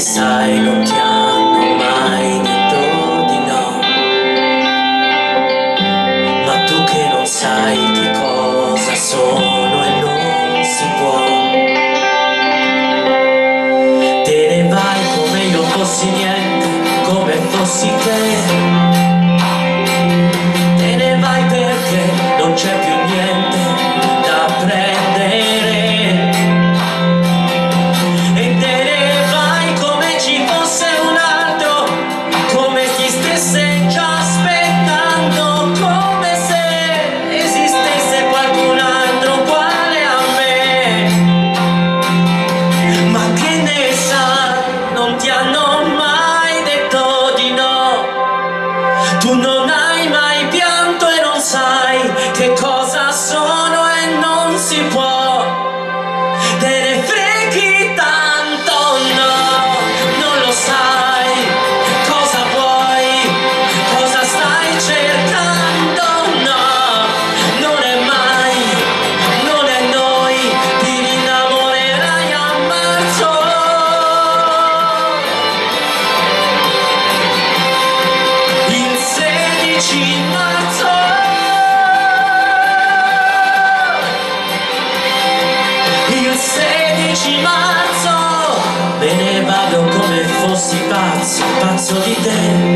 sai non ti hanno mai detto di no, ma tu che non sai ti messenger. marzo. Me ne vado come fossi pazzo, pazzo di te.